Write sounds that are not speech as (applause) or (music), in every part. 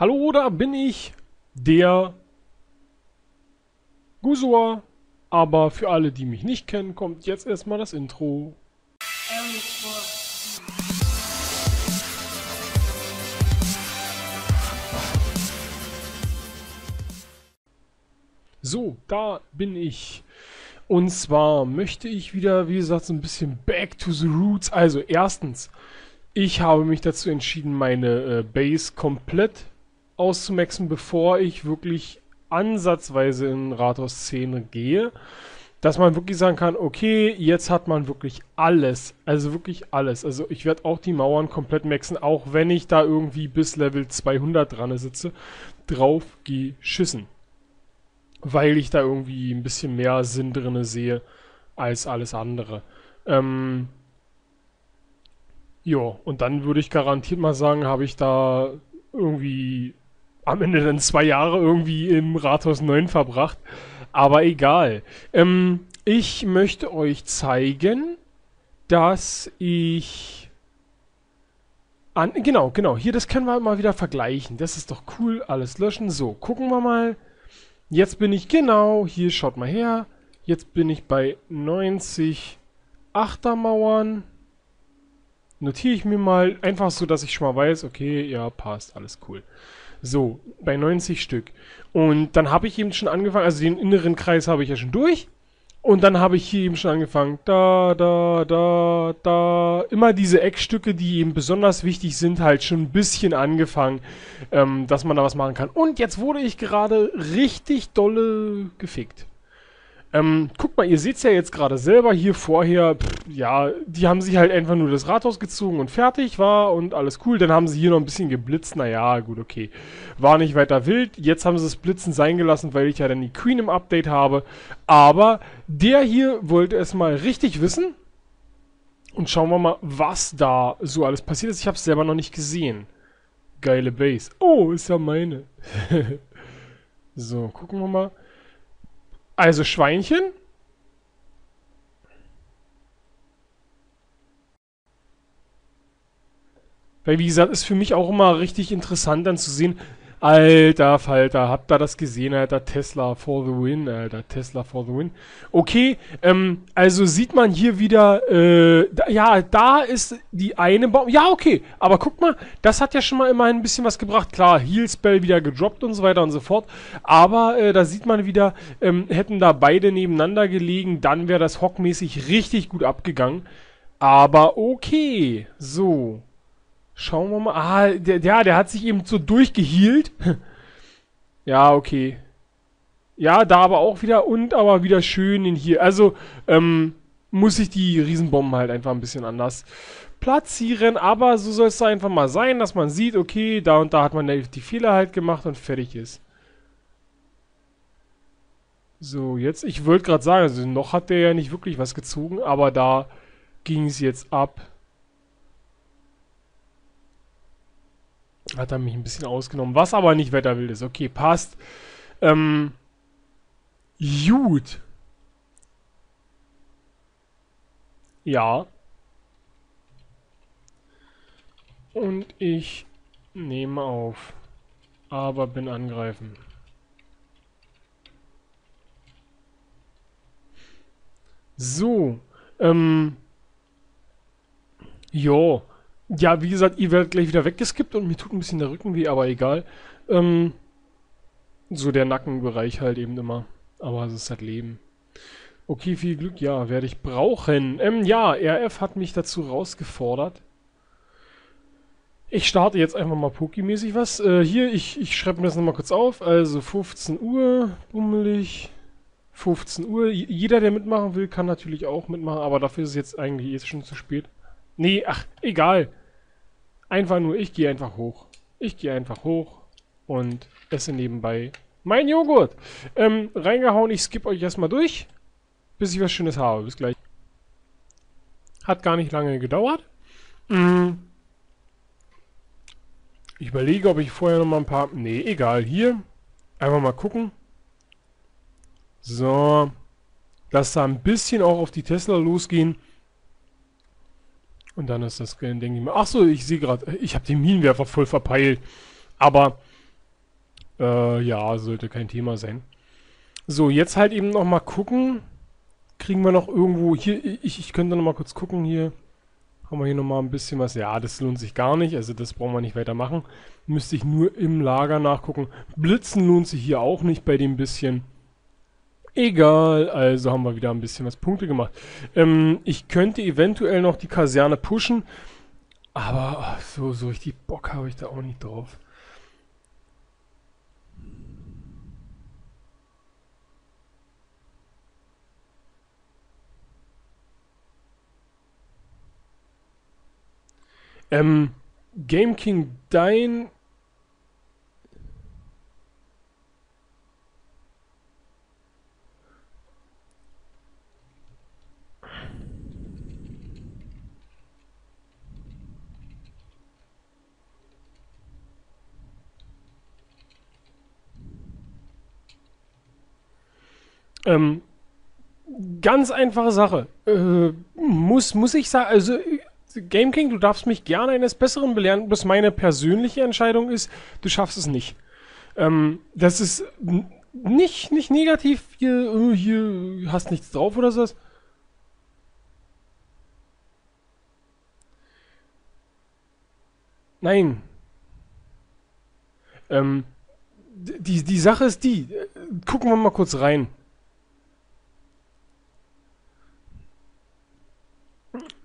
Hallo, da bin ich, der Gusua. Aber für alle, die mich nicht kennen, kommt jetzt erstmal das Intro. So, da bin ich. Und zwar möchte ich wieder, wie gesagt, so ein bisschen back to the roots. Also erstens, ich habe mich dazu entschieden, meine äh, Base komplett auszumaxen, bevor ich wirklich ansatzweise in Rathaus-Szene gehe. Dass man wirklich sagen kann, okay, jetzt hat man wirklich alles. Also wirklich alles. Also ich werde auch die Mauern komplett maxen, auch wenn ich da irgendwie bis Level 200 dran sitze. Drauf geschissen. Weil ich da irgendwie ein bisschen mehr Sinn drin sehe als alles andere. Ähm, ja, und dann würde ich garantiert mal sagen, habe ich da irgendwie am Ende dann zwei Jahre irgendwie im Rathaus 9 verbracht. Aber egal. Ähm, ich möchte euch zeigen, dass ich an, genau, genau, hier, das können wir mal wieder vergleichen. Das ist doch cool, alles löschen. So, gucken wir mal. Jetzt bin ich, genau, hier, schaut mal her. Jetzt bin ich bei 90 Achtermauern. Notiere ich mir mal, einfach so, dass ich schon mal weiß, okay, ja, passt, alles cool. So, bei 90 Stück. Und dann habe ich eben schon angefangen, also den inneren Kreis habe ich ja schon durch. Und dann habe ich hier eben schon angefangen, da, da, da, da, immer diese Eckstücke, die eben besonders wichtig sind, halt schon ein bisschen angefangen, ähm, dass man da was machen kann. Und jetzt wurde ich gerade richtig dolle gefickt. Ähm, guck mal, ihr seht es ja jetzt gerade selber hier vorher, pff, ja, die haben sich halt einfach nur das Rathaus gezogen und fertig war und alles cool. Dann haben sie hier noch ein bisschen geblitzt, naja, gut, okay. War nicht weiter wild. Jetzt haben sie das Blitzen sein gelassen, weil ich ja dann die Queen im Update habe. Aber der hier wollte es mal richtig wissen. Und schauen wir mal, was da so alles passiert ist. Ich habe es selber noch nicht gesehen. Geile Base. Oh, ist ja meine. (laughs) so, gucken wir mal. Also Schweinchen. Weil, wie gesagt, ist für mich auch immer richtig interessant dann zu sehen, Alter Falter, habt ihr das gesehen, Alter? Tesla for the win, Alter. Tesla for the win. Okay, ähm, also sieht man hier wieder, äh, da, ja, da ist die eine Baum. Ja, okay, aber guck mal, das hat ja schon mal immerhin ein bisschen was gebracht. Klar, Heal Spell wieder gedroppt und so weiter und so fort. Aber äh, da sieht man wieder, ähm, hätten da beide nebeneinander gelegen, dann wäre das hockmäßig richtig gut abgegangen. Aber okay, so. Schauen wir mal. Ah, der, der, der hat sich eben so durchgehielt. (laughs) ja, okay. Ja, da aber auch wieder und aber wieder schön in hier. Also, ähm, muss ich die Riesenbomben halt einfach ein bisschen anders platzieren. Aber so soll es einfach mal sein, dass man sieht, okay, da und da hat man die Fehler halt gemacht und fertig ist. So, jetzt, ich wollte gerade sagen, also noch hat der ja nicht wirklich was gezogen, aber da ging es jetzt ab. Hat er mich ein bisschen ausgenommen, was aber nicht wetterwild ist. Okay, passt. Ähm, gut. Ja. Und ich nehme auf. Aber bin angreifen. So. Ähm. Jo. Ja, wie gesagt, ihr werdet gleich wieder weggeskippt und mir tut ein bisschen der Rücken weh, aber egal. Ähm, so der Nackenbereich halt eben immer. Aber es ist halt Leben. Okay, viel Glück, ja, werde ich brauchen. Ähm, ja, RF hat mich dazu rausgefordert. Ich starte jetzt einfach mal Poki-mäßig was. Äh, hier, ich, ich schreibe mir das nochmal kurz auf. Also 15 Uhr, bummelig. 15 Uhr. Jeder, der mitmachen will, kann natürlich auch mitmachen, aber dafür ist es jetzt eigentlich jetzt schon zu spät. Nee, ach, egal. Einfach nur, ich gehe einfach hoch. Ich gehe einfach hoch und esse nebenbei mein Joghurt. Ähm, reingehauen, ich skippe euch erstmal durch, bis ich was Schönes habe. Bis gleich. Hat gar nicht lange gedauert. Mhm. Ich überlege, ob ich vorher noch mal ein paar... Nee, egal. Hier. Einfach mal gucken. So. Lass da ein bisschen auch auf die Tesla losgehen. Und dann ist das, denke ich mal, ach so, ich sehe gerade, ich habe den Minenwerfer voll verpeilt. Aber Äh, ja, sollte kein Thema sein. So, jetzt halt eben noch mal gucken. Kriegen wir noch irgendwo hier, ich, ich könnte noch mal kurz gucken hier. Haben wir hier noch mal ein bisschen was. Ja, das lohnt sich gar nicht, also das brauchen wir nicht weitermachen. Müsste ich nur im Lager nachgucken. Blitzen lohnt sich hier auch nicht bei dem bisschen. Egal, also haben wir wieder ein bisschen was Punkte gemacht. Ähm, ich könnte eventuell noch die Kaserne pushen, aber so, so richtig Bock habe ich da auch nicht drauf. Ähm, Game King, dein Ähm, ganz einfache Sache. Äh, muss, muss ich sagen, also Game King, du darfst mich gerne eines Besseren belehren, bis meine persönliche Entscheidung ist, du schaffst es nicht. Ähm, das ist nicht, nicht negativ, hier, äh, hier hast nichts drauf oder so. Nein. Ähm, die, die Sache ist die, äh, gucken wir mal kurz rein.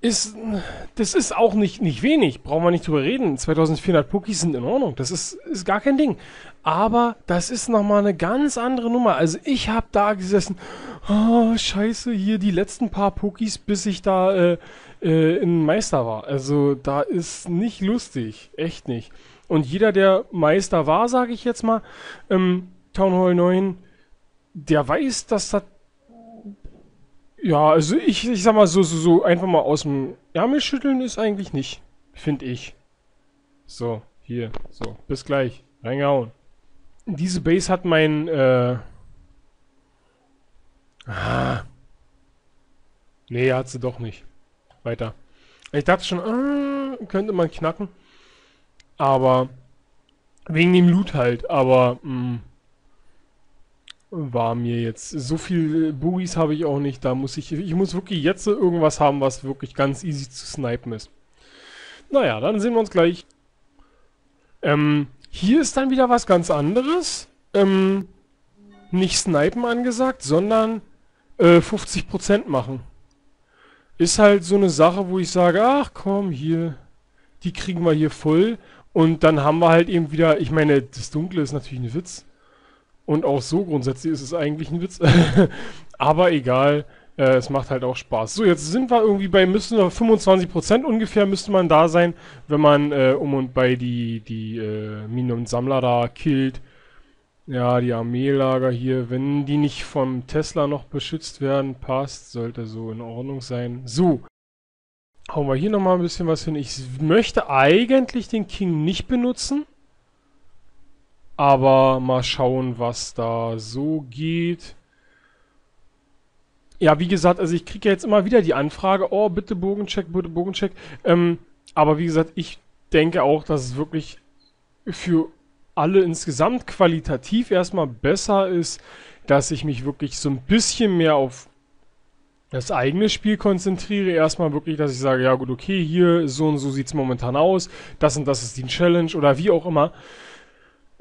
Ist, das ist auch nicht, nicht wenig, brauchen wir nicht drüber reden. 2400 Pookies sind in Ordnung, das ist, ist gar kein Ding. Aber das ist nochmal eine ganz andere Nummer. Also ich habe da gesessen, oh, scheiße, hier die letzten paar Pookies, bis ich da äh, äh, in Meister war. Also da ist nicht lustig, echt nicht. Und jeder, der Meister war, sage ich jetzt mal, ähm, Town Hall 9, der weiß, dass das ja, also ich, ich sag mal so, so, so einfach mal aus dem Ärmel schütteln ist eigentlich nicht. Finde ich. So, hier, so, bis gleich. Reingehauen. Diese Base hat mein, äh... Ah. Nee, hat sie doch nicht. Weiter. Ich dachte schon, äh, könnte man knacken. Aber, wegen dem Loot halt, aber, mh, mm, war mir jetzt. So viel Boogies habe ich auch nicht. Da muss ich. Ich muss wirklich jetzt irgendwas haben, was wirklich ganz easy zu snipen ist. Naja, dann sehen wir uns gleich. Ähm, hier ist dann wieder was ganz anderes. Ähm, nicht snipen angesagt, sondern äh, 50% machen. Ist halt so eine Sache, wo ich sage, ach komm, hier, die kriegen wir hier voll. Und dann haben wir halt eben wieder, ich meine, das Dunkle ist natürlich ein Witz. Und auch so grundsätzlich ist es eigentlich ein Witz. (laughs) Aber egal, äh, es macht halt auch Spaß. So, jetzt sind wir irgendwie bei, müssen wir 25% ungefähr müsste man da sein, wenn man äh, um und bei die, die äh, Minen und Sammler da killt. Ja, die Armeelager hier, wenn die nicht vom Tesla noch beschützt werden, passt, sollte so in Ordnung sein. So, hauen wir hier nochmal ein bisschen was hin. Ich möchte eigentlich den King nicht benutzen. Aber mal schauen, was da so geht. Ja, wie gesagt, also ich kriege ja jetzt immer wieder die Anfrage, oh, bitte Bogencheck, bitte Bogencheck. Ähm, aber wie gesagt, ich denke auch, dass es wirklich für alle insgesamt qualitativ erstmal besser ist, dass ich mich wirklich so ein bisschen mehr auf das eigene Spiel konzentriere. Erstmal wirklich, dass ich sage, ja gut, okay, hier so und so sieht es momentan aus, das und das ist die Challenge oder wie auch immer.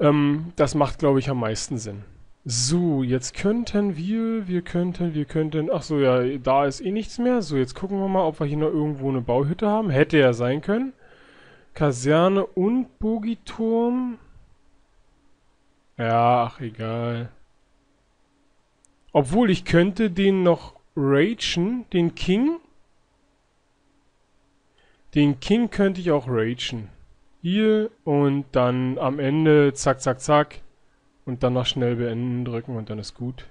Ähm, das macht, glaube ich, am meisten Sinn. So, jetzt könnten wir, wir könnten, wir könnten, ach so, ja, da ist eh nichts mehr. So, jetzt gucken wir mal, ob wir hier noch irgendwo eine Bauhütte haben. Hätte ja sein können. Kaserne und Bogiturm. Ja, ach, egal. Obwohl, ich könnte den noch ragen, den King. Den King könnte ich auch ragen hier und dann am Ende zack, zack, zack und dann noch schnell beenden drücken und dann ist gut.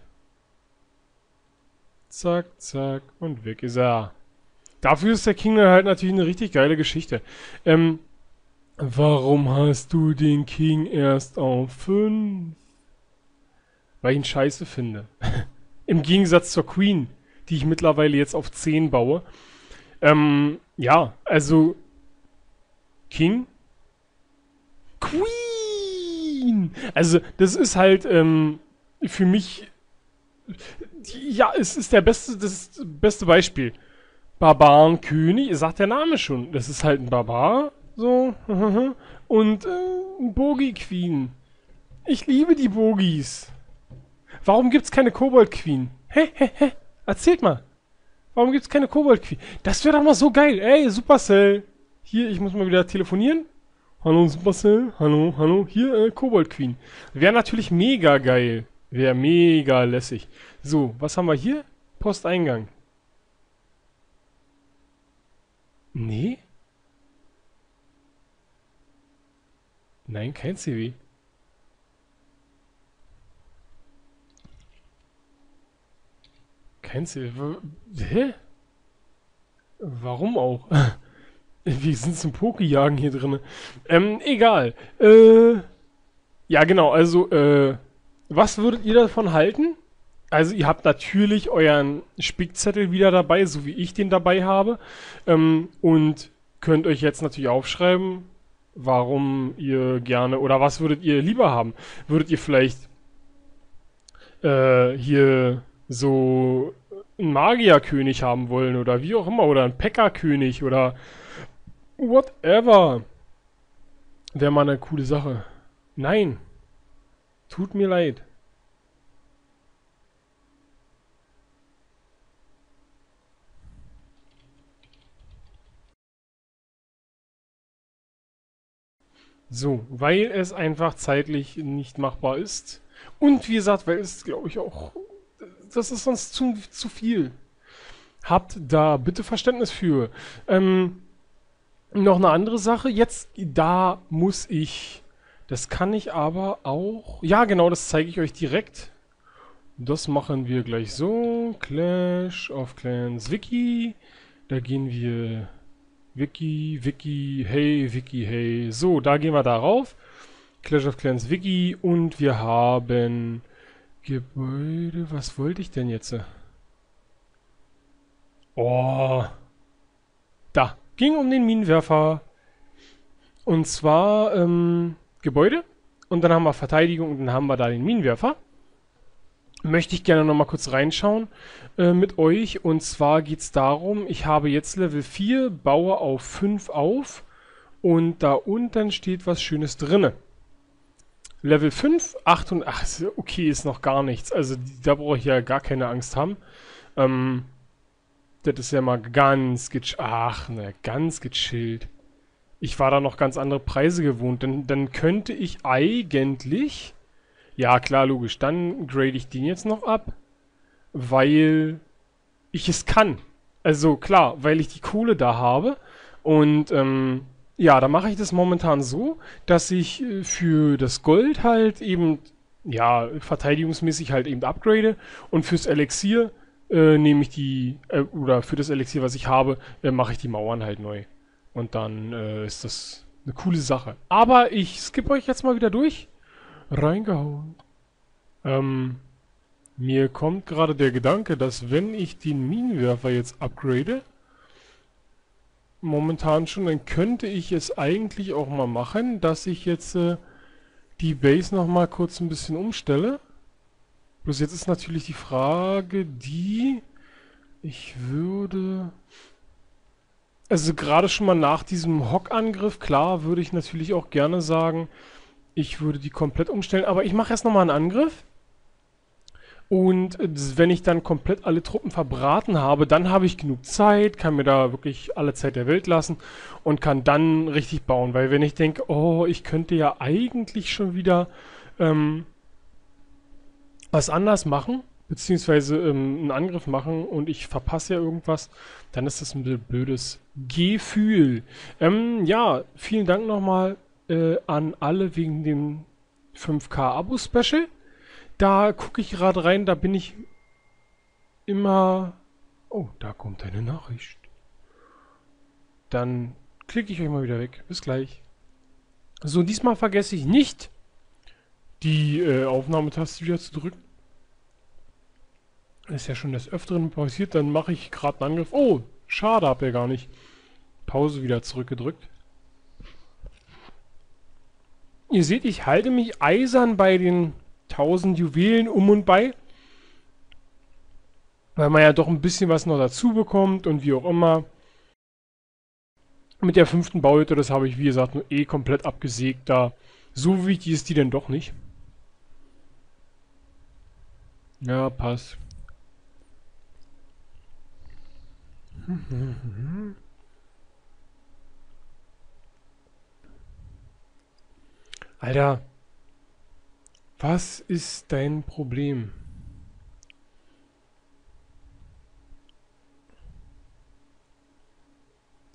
Zack, zack und weg ist er. Dafür ist der King dann halt natürlich eine richtig geile Geschichte. Ähm, warum hast du den King erst auf 5? Weil ich ihn scheiße finde. (laughs) Im Gegensatz zur Queen, die ich mittlerweile jetzt auf 10 baue. Ähm, ja, also King! Queen. Also, das ist halt ähm, für mich. Ja, es ist der beste, das beste Beispiel. Barbarenkönig, sagt der Name schon. Das ist halt ein Barbar, so. (laughs) Und äh, ein Bogi-Queen. Ich liebe die Bogis. Warum gibt's keine Kobold-Queen? Hä, hä, hä? Erzählt mal. Warum gibt's keine Kobold-Queen? Das wäre doch mal so geil. Ey, Supercell. Hier, ich muss mal wieder telefonieren. Hallo Supercell, hallo, hallo, hier äh, Kobold Queen. Wäre natürlich mega geil. Wäre mega lässig. So, was haben wir hier? Posteingang. Nee? Nein, kein CW. Kein CW. Hä? Warum auch? (laughs) (laughs) Wir sind zum Pokejagen hier drin. Ähm, egal. Äh, ja, genau. Also, äh, was würdet ihr davon halten? Also, ihr habt natürlich euren Spickzettel wieder dabei, so wie ich den dabei habe. Ähm, und könnt euch jetzt natürlich aufschreiben, warum ihr gerne oder was würdet ihr lieber haben? Würdet ihr vielleicht äh, hier so einen Magierkönig haben wollen oder wie auch immer oder einen Pekkerkönig oder Whatever. Wäre mal eine coole Sache. Nein. Tut mir leid. So, weil es einfach zeitlich nicht machbar ist. Und wie gesagt, weil es, glaube ich, auch... Das ist sonst zu, zu viel. Habt da bitte Verständnis für. Ähm, noch eine andere Sache, jetzt, da muss ich, das kann ich aber auch, ja genau, das zeige ich euch direkt. Das machen wir gleich so, Clash of Clans Wiki, da gehen wir, Wiki, Wiki, hey, Wiki, hey, so, da gehen wir darauf, Clash of Clans Wiki und wir haben Gebäude, was wollte ich denn jetzt? Oh, da, ging um den Minenwerfer. Und zwar ähm, Gebäude. Und dann haben wir Verteidigung und dann haben wir da den Minenwerfer. Möchte ich gerne nochmal kurz reinschauen äh, mit euch. Und zwar geht es darum, ich habe jetzt Level 4, baue auf 5 auf. Und da unten steht was Schönes drinne. Level 5, 8 und... Ach, okay, ist noch gar nichts. Also da brauche ich ja gar keine Angst haben. Ähm, das ist ja mal ganz gechillt. Ach, ne, ganz gechillt. Ich war da noch ganz andere Preise gewohnt. Denn dann könnte ich eigentlich... Ja, klar, logisch. Dann grade ich den jetzt noch ab. Weil ich es kann. Also klar, weil ich die Kohle da habe. Und ähm, ja, da mache ich das momentan so, dass ich äh, für das Gold halt eben, ja, verteidigungsmäßig halt eben upgrade. Und fürs Elixier äh, nehme ich die, äh, oder für das Elixier, was ich habe, äh, mache ich die Mauern halt neu. Und dann äh, ist das eine coole Sache. Aber ich skippe euch jetzt mal wieder durch. Reingehauen. Ähm, mir kommt gerade der Gedanke, dass wenn ich den Minenwerfer jetzt upgrade, momentan schon, dann könnte ich es eigentlich auch mal machen, dass ich jetzt äh, die Base noch mal kurz ein bisschen umstelle. Bloß jetzt ist natürlich die Frage, die... Ich würde... Also gerade schon mal nach diesem Hock-Angriff, klar, würde ich natürlich auch gerne sagen, ich würde die komplett umstellen. Aber ich mache erst nochmal einen Angriff. Und wenn ich dann komplett alle Truppen verbraten habe, dann habe ich genug Zeit, kann mir da wirklich alle Zeit der Welt lassen und kann dann richtig bauen. Weil wenn ich denke, oh, ich könnte ja eigentlich schon wieder ähm, was anders machen, beziehungsweise ähm, einen Angriff machen und ich verpasse ja irgendwas, dann ist das ein blödes Gefühl. Ähm, ja, vielen Dank nochmal äh, an alle wegen dem 5K-Abo-Special. Da gucke ich gerade rein, da bin ich immer... Oh, da kommt eine Nachricht. Dann klicke ich euch mal wieder weg. Bis gleich. So, diesmal vergesse ich nicht, die äh, Aufnahmetaste wieder zu drücken. Ist ja schon des Öfteren pausiert, dann mache ich gerade einen Angriff. Oh, schade, hab er gar nicht. Pause wieder zurückgedrückt. Ihr seht, ich halte mich eisern bei den 1000 Juwelen um und bei. Weil man ja doch ein bisschen was noch dazu bekommt und wie auch immer. Mit der fünften Baujette, das habe ich wie gesagt nur eh komplett abgesägt. Da so wichtig ist die denn doch nicht. Ja, passt. Alter, was ist dein Problem?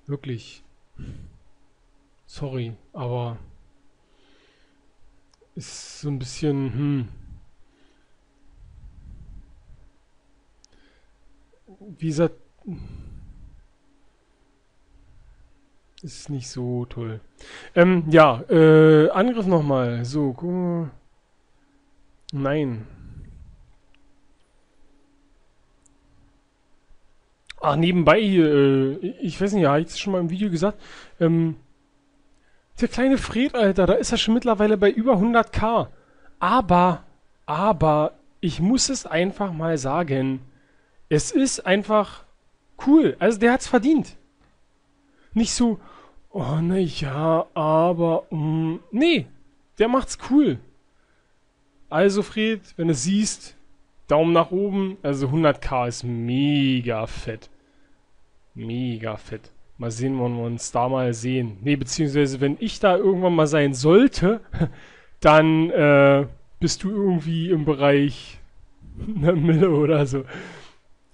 Wirklich. Sorry, aber ist so ein bisschen, hm. Wie gesagt, ist nicht so toll. Ähm, ja, äh, Angriff nochmal. So, guck mal. Nein. Ach, nebenbei hier, äh, ich weiß nicht, ja, ich es schon mal im Video gesagt. Ähm, der kleine Fred, Alter, da ist er schon mittlerweile bei über 100k. Aber, aber, ich muss es einfach mal sagen. Es ist einfach cool. Also der hat's verdient. Nicht so, oh ne, ja, aber, mm, nee, der macht's cool. Also Fred, wenn du siehst, Daumen nach oben, also 100k ist mega fett. Mega fett. Mal sehen, wann wir uns da mal sehen. Nee, beziehungsweise wenn ich da irgendwann mal sein sollte, (laughs) dann äh, bist du irgendwie im Bereich einer (laughs) Mille oder so.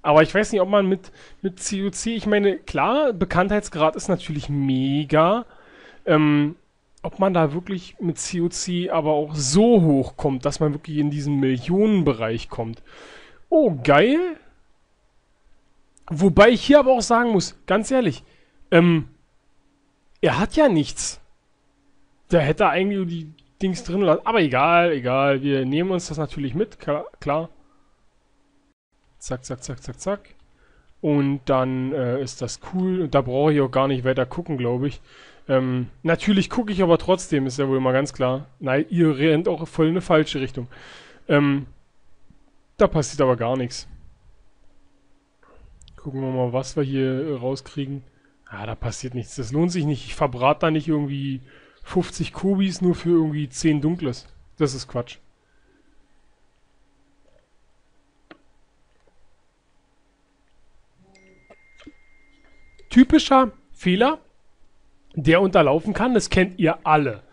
Aber ich weiß nicht, ob man mit, mit COC, ich meine, klar, Bekanntheitsgrad ist natürlich mega. Ähm, ob man da wirklich mit COC aber auch so hoch kommt, dass man wirklich in diesen Millionenbereich kommt. Oh, geil. Wobei ich hier aber auch sagen muss, ganz ehrlich, ähm, er hat ja nichts. Der hätte eigentlich die Dings drin lassen. Aber egal, egal. Wir nehmen uns das natürlich mit, klar. Zack, zack, zack, zack, zack. Und dann äh, ist das cool. Und da brauche ich auch gar nicht weiter gucken, glaube ich. Ähm, natürlich gucke ich aber trotzdem, ist ja wohl mal ganz klar. Nein, ihr rennt auch voll in eine falsche Richtung. Ähm, da passiert aber gar nichts. Gucken wir mal, was wir hier äh, rauskriegen. Ah, da passiert nichts. Das lohnt sich nicht. Ich verbrate da nicht irgendwie 50 Kubis nur für irgendwie 10 Dunkles. Das ist Quatsch. Typischer Fehler, der unterlaufen kann, das kennt ihr alle.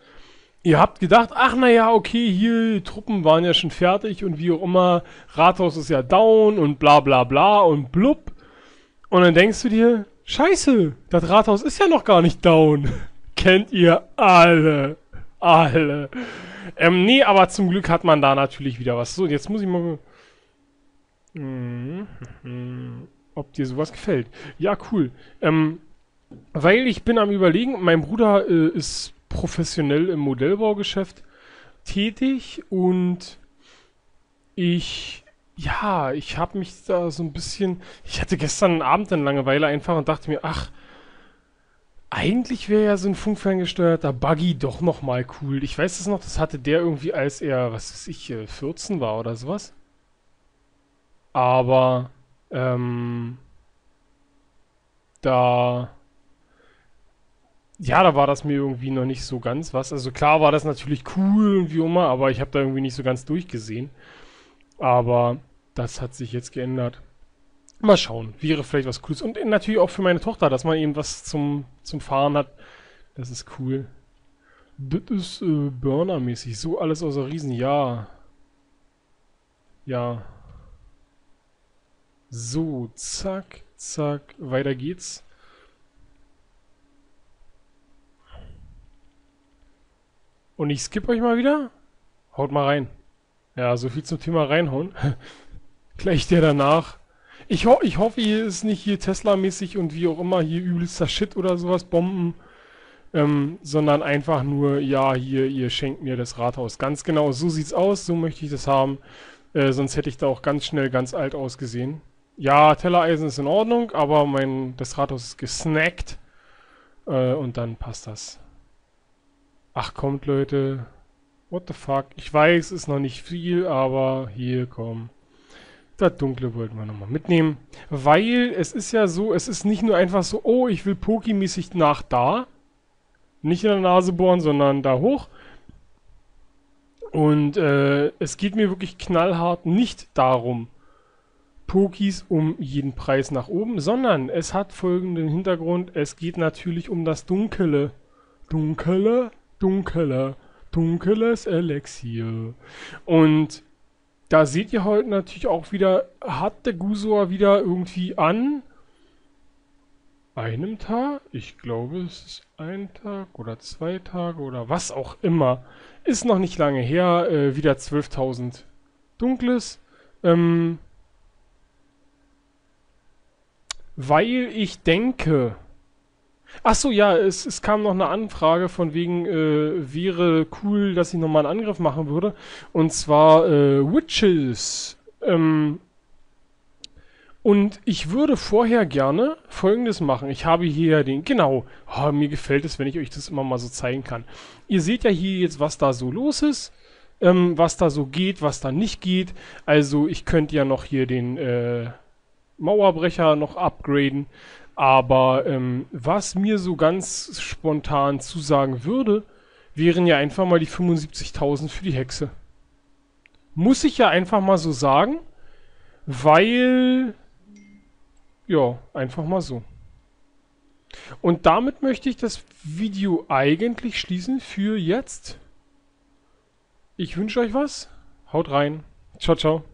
Ihr habt gedacht, ach naja, okay, hier, Truppen waren ja schon fertig und wie auch immer, Rathaus ist ja down und bla bla bla und blub. Und dann denkst du dir, scheiße, das Rathaus ist ja noch gar nicht down. (laughs) Kennt ihr alle. Alle. Ähm, nee, aber zum Glück hat man da natürlich wieder was. So, jetzt muss ich mal... Mhm. mhm ob dir sowas gefällt. Ja, cool. Ähm, weil ich bin am überlegen, mein Bruder äh, ist professionell im Modellbaugeschäft tätig und ich, ja, ich habe mich da so ein bisschen, ich hatte gestern Abend eine Langeweile einfach und dachte mir, ach, eigentlich wäre ja so ein funkferngesteuerter Buggy doch nochmal cool. Ich weiß es noch, das hatte der irgendwie, als er, was weiß ich, 14 war oder sowas. Aber ähm, da, ja, da war das mir irgendwie noch nicht so ganz was. Also klar war das natürlich cool und wie immer, aber ich habe da irgendwie nicht so ganz durchgesehen. Aber das hat sich jetzt geändert. Mal schauen, wäre vielleicht was Cooles. Und natürlich auch für meine Tochter, dass man eben was zum, zum Fahren hat. Das ist cool. Das ist äh, Burner-mäßig. So alles außer Riesen. Ja. Ja. So, zack, zack, weiter geht's. Und ich skippe euch mal wieder. Haut mal rein. Ja, so viel zum Thema reinhauen. (laughs) Gleich der danach. Ich, ho ich hoffe, hier ist nicht hier Tesla-mäßig und wie auch immer hier übelster Shit oder sowas, Bomben. Ähm, sondern einfach nur, ja, hier, ihr schenkt mir das Rathaus. Ganz genau, so sieht's aus, so möchte ich das haben. Äh, sonst hätte ich da auch ganz schnell ganz alt ausgesehen. Ja, Tellereisen ist in Ordnung, aber mein, Rathaus ist gesnackt. Äh, und dann passt das. Ach, kommt, Leute. What the fuck? Ich weiß, es ist noch nicht viel, aber hier, komm. Das Dunkle wollten wir nochmal mitnehmen. Weil es ist ja so, es ist nicht nur einfach so, oh, ich will Poki-mäßig nach da. Nicht in der Nase bohren, sondern da hoch. Und äh, es geht mir wirklich knallhart nicht darum, Pokis um jeden Preis nach oben, sondern es hat folgenden Hintergrund. Es geht natürlich um das Dunkle. Dunkle, dunkle, dunkles Elixier. Und da seht ihr heute natürlich auch wieder, hat der Gusor wieder irgendwie an einem Tag, ich glaube es ist ein Tag oder zwei Tage oder was auch immer, ist noch nicht lange her, äh, wieder 12.000 Dunkles. Ähm, weil ich denke, Ach so, ja, es, es kam noch eine Anfrage von wegen, äh, wäre cool, dass ich nochmal einen Angriff machen würde. Und zwar äh, Witches. Ähm, und ich würde vorher gerne Folgendes machen. Ich habe hier den, genau, oh, mir gefällt es, wenn ich euch das immer mal so zeigen kann. Ihr seht ja hier jetzt, was da so los ist, ähm, was da so geht, was da nicht geht. Also ich könnte ja noch hier den äh, Mauerbrecher noch upgraden. Aber ähm, was mir so ganz spontan zusagen würde, wären ja einfach mal die 75.000 für die Hexe. Muss ich ja einfach mal so sagen, weil ja, einfach mal so. Und damit möchte ich das Video eigentlich schließen für jetzt. Ich wünsche euch was. Haut rein. Ciao, ciao.